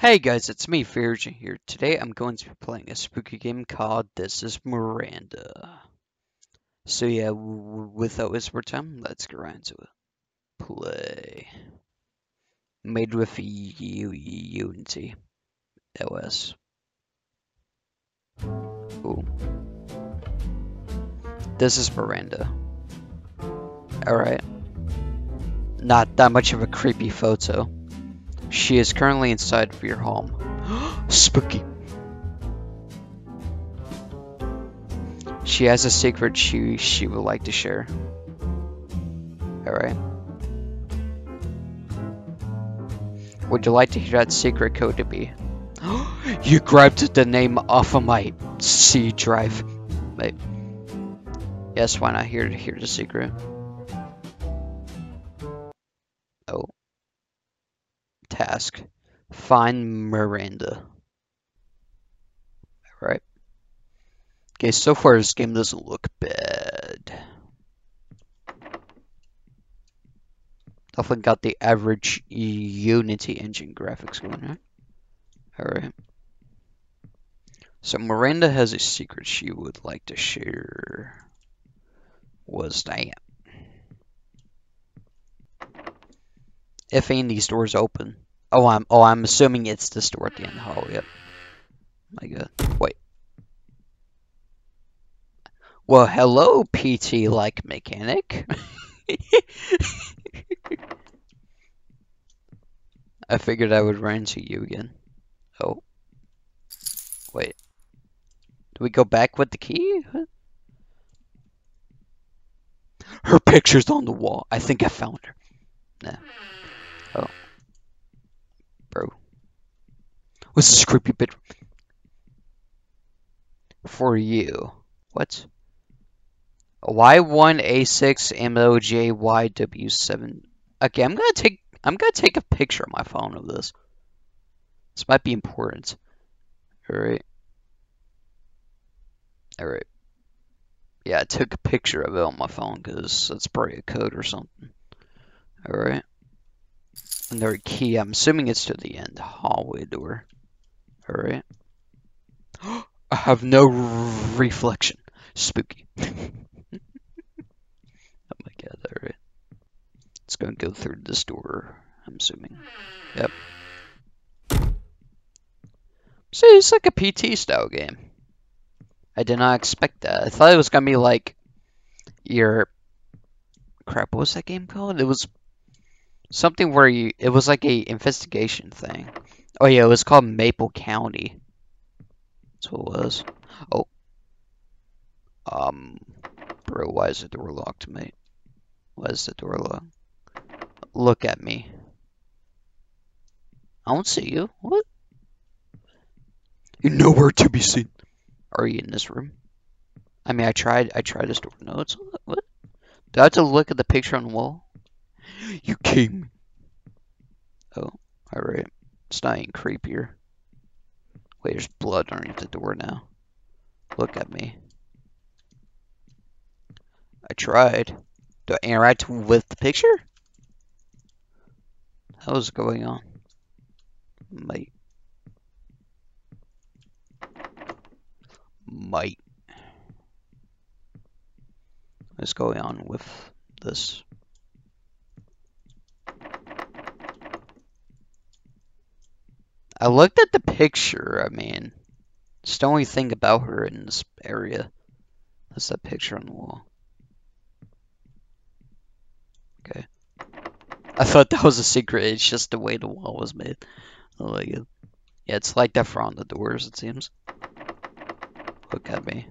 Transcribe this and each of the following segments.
Hey guys, it's me, Fearagen here. Today I'm going to be playing a spooky game called This is Miranda. So yeah, without whisper time, let's get right into it. Play. Made with Unity OS. Ooh. This is Miranda. Alright. Not that much of a creepy photo. She is currently inside of your home. Spooky. She has a secret she she would like to share. Alright. Would you like to hear that secret code to be? you grabbed the name off of my C drive. Wait. Yes, why not hear hear the secret? Task. Find Miranda. Alright. Okay, so far this game doesn't look bad. Definitely got the average Unity engine graphics going, right? Alright. So Miranda has a secret she would like to share. Was that? If these doors open. Oh, I'm oh I'm assuming it's the store at the end of the hall. Yep. My God. Wait. Well, hello, PT like mechanic. I figured I would run into you again. Oh. Wait. Do we go back with the key? Her picture's on the wall. I think I found her. Nah. Oh. Bro. What's this creepy bit? For you. What? Y1A6 MOJYW7. Okay, I'm gonna take I'm gonna take a picture on my phone of this. This might be important. Alright. Alright. Yeah, I took a picture of it on my phone because that's probably a code or something. Alright. Another key. I'm assuming it's to the end hallway door. Alright. I have no reflection. Spooky. oh my god, alright. It's gonna go through this door, I'm assuming. Yep. See, it's like a PT style game. I did not expect that. I thought it was gonna be like your crap, what was that game called? It was something where you it was like a investigation thing. Oh yeah, it was called Maple County. That's what it was. Oh. Um bro, why is the door locked, mate? Why is the door locked? Look at me. I don't see you. What? You're nowhere to be seen. Are you in this room? I mean, I tried. I tried door. No, it's what? Do I have to look at the picture on the wall? You came. Oh, alright. It's not even creepier. Wait, there's blood underneath the door now. Look at me. I tried. Do I interact with the picture? How's going on? Might. Might. What's going on with this? I looked at the picture. I mean, it's the only thing about her in this area. That's that picture on the wall. Okay. I thought that was a secret. It's just the way the wall was made. Oh my god. Yeah, it's like that for on the doors, it seems. Look at me.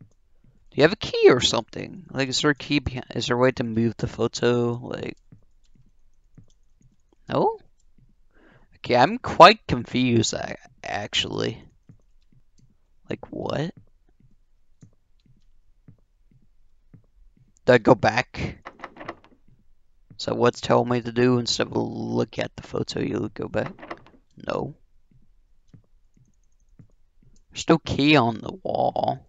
Do you have a key or something? Like, is there a key behind? Is there a way to move the photo? Like, no? Okay, I'm quite confused, actually. Like, what? Do I go back? So what's telling me to do instead of look at the photo, you go back? No. There's no key on the wall.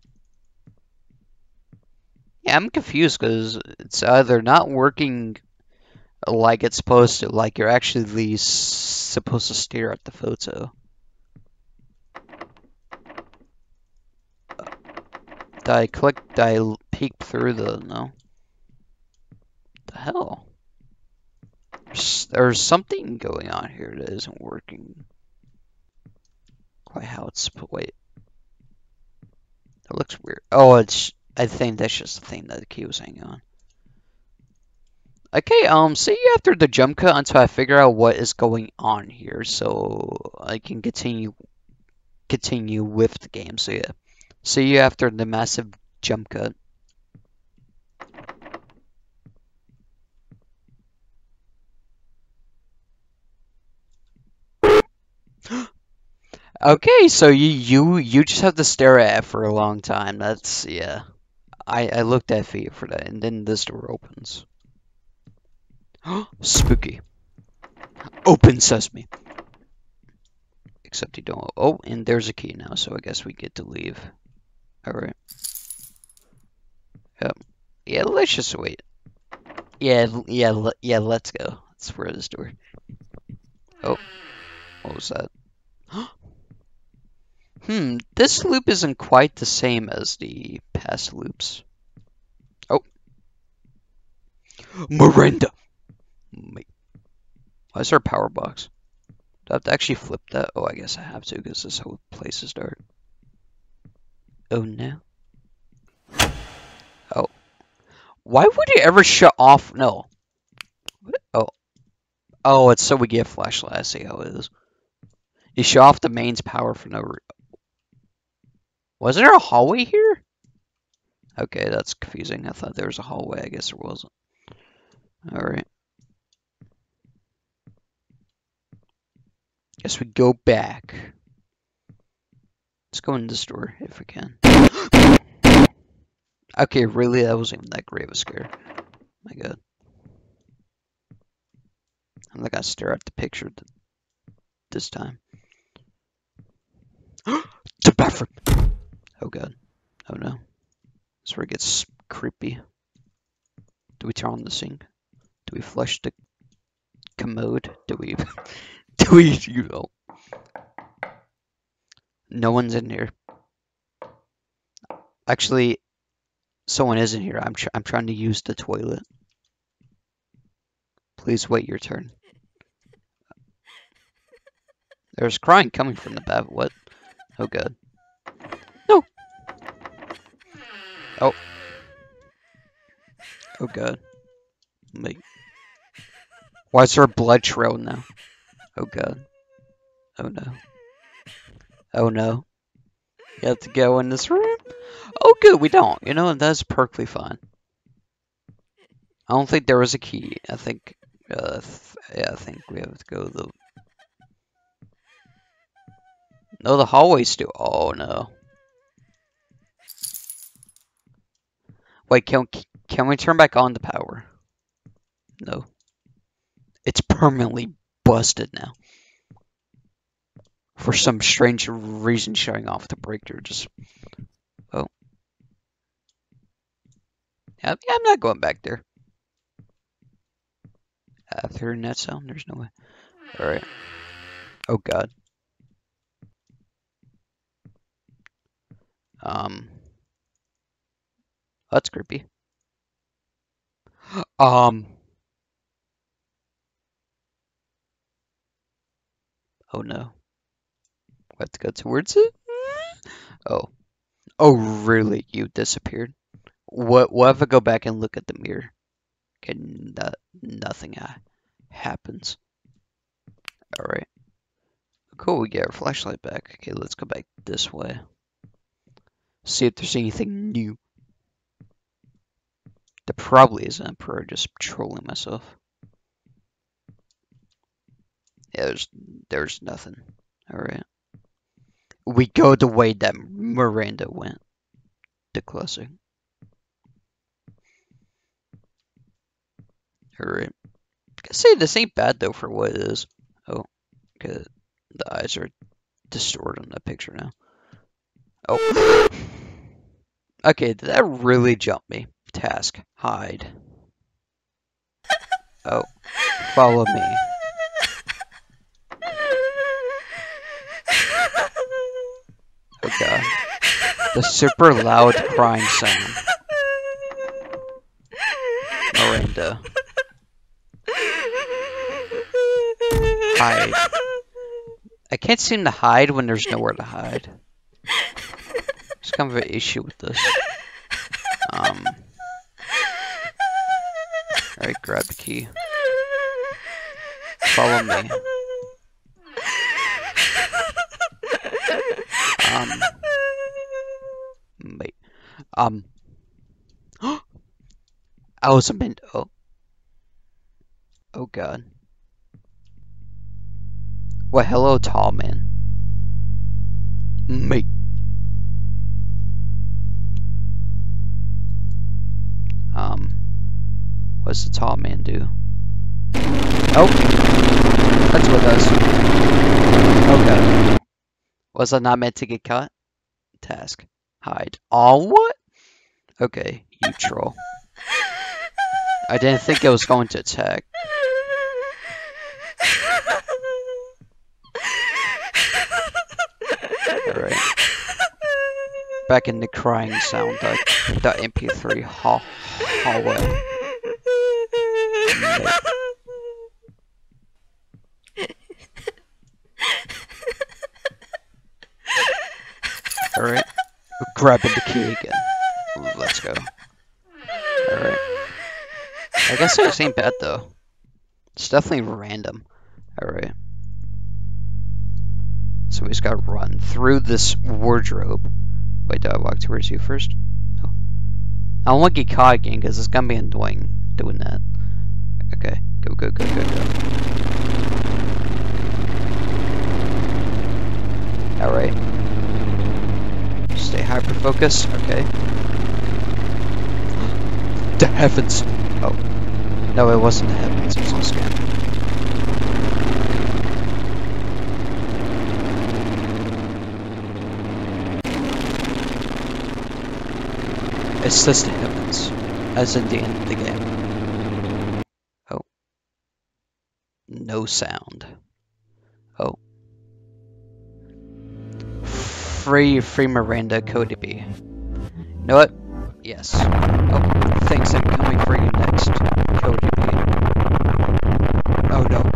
Yeah, I'm confused because it's either not working like it's supposed to. Like you're actually supposed to stare at the photo. Did I click? Did I peek through the no? The hell? There's, there's something going on here that isn't working. Quite how it's wait. It looks weird. Oh, it's. I think that's just the thing that the key was hanging on. Okay, um, see you after the jump cut until I figure out what is going on here, so I can continue continue with the game. So yeah, see you after the massive jump cut. okay, so you you you just have to stare at it for a long time. That's yeah. I I looked at you for that, and then this door opens. Spooky. Open sesame. Except you don't. Oh, and there's a key now, so I guess we get to leave. Alright. Yep. Yeah, let's just wait. Yeah, yeah, yeah, let's go. Let's throw this door. Oh. What was that? hmm, this loop isn't quite the same as the past loops. Oh. Miranda! Wait. Why is there a power box? Do I have to actually flip that? Oh, I guess I have to because this whole place is dark. Oh no. Oh. Why would you ever shut off? No. Oh. Oh, it's so we get flashlight. I see how it is. You shut off the mains power for no reason. Was there a hallway here? Okay, that's confusing. I thought there was a hallway. I guess there wasn't. Alright. Guess we go back. Let's go in the store if we can. okay, really? That wasn't even that great of a scare. My god. I'm not gonna stare at the picture th this time. the bathroom! Oh god. Oh no. That's where it gets creepy. Do we turn on the sink? Do we flush the commode? Do we... We, you know? No one's in here. Actually, someone is in here. I'm tr I'm trying to use the toilet. Please wait your turn. There's crying coming from the bath. What? Oh god. No. Oh. Oh god. Wait. Why is there blood trail now? Oh god. Oh no. Oh no. You have to go in this room? Oh good, we don't. You know, that's perfectly fine. I don't think there was a key. I think, uh, yeah, I think we have to go the... No, the hallway's still... Oh no. Wait, can, can we turn back on the power? No. It's permanently busted now. For some strange reason showing off the breakthrough. Just oh. Yeah, I'm not going back there. After net sound, there's no way. Alright. Oh god. Um that's creepy. Um Oh no. We have to go towards it? Oh. Oh, really? You disappeared? What, what if I go back and look at the mirror? Okay, no, nothing uh, happens. Alright. Cool, we get our flashlight back. Okay, let's go back this way. See if there's anything new. There probably isn't. I'm just trolling myself. Yeah, there's there's nothing. Alright. We go the way that Miranda went. The classic. Alright. I say this ain't bad though for what it is. Oh, okay. The eyes are distorted on that picture now. Oh. Okay, that really jump me? Task. Hide. Oh. Follow me. The super loud crying sound. Miranda. Hide. I can't seem to hide when there's nowhere to hide. It's kind of an issue with this. Um. Alright, grab the key. Follow me. Um. Wait. Um. I was a mint. Oh. Oh god. Well, hello, tall man. Mate. Um. What's the tall man do? Oh! That's what it does. Okay. Was I not meant to get caught? Task. Hide. Oh, what? Okay, you troll. I didn't think it was going to attack. Alright. Back in the crying sound dot, dot mp3 hall, hallway. Alright. Grabbing the key again. Let's go. Alright. I guess this ain't bad though. It's definitely random. Alright. So we just gotta run through this wardrobe. Wait, do I walk towards you first? No. I don't want to get caught again because it's gonna be annoying doing that. Okay, go, go, go, go, go. Alright. Stay hyper focused. Okay. the heavens! Oh. No, it wasn't the heavens, it was a scam. It's just the heavens, as in the end of the game. Oh. No sound. Oh. Free, free Miranda Cody B. You know what? Yes. Oh, thanks, I'm coming for you next, Cody B. Oh no.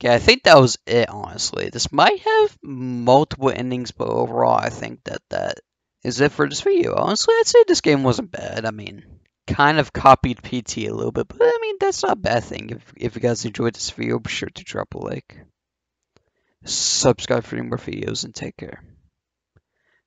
Yeah, I think that was it, honestly. This might have multiple endings, but overall, I think that that is it for this video. Honestly, I'd say this game wasn't bad. I mean, kind of copied PT a little bit, but I mean, that's not a bad thing. If, if you guys enjoyed this video, be sure to drop a like. Subscribe for more videos, and take care.